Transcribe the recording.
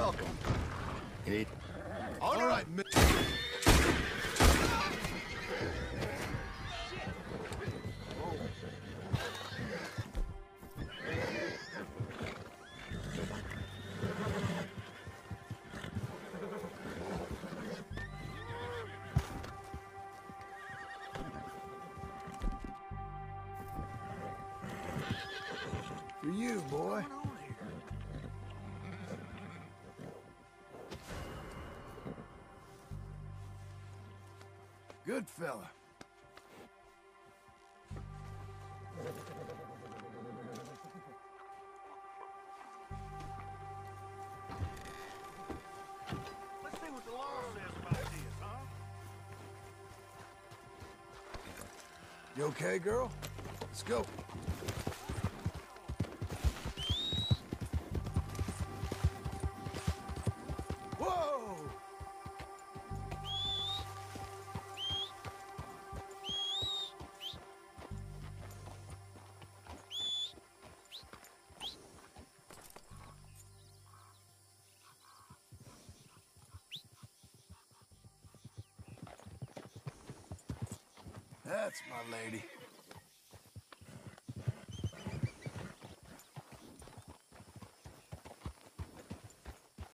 Welcome. You need... All right, mi- For you, boy. This, huh? You okay, girl? Let's go. That's my lady.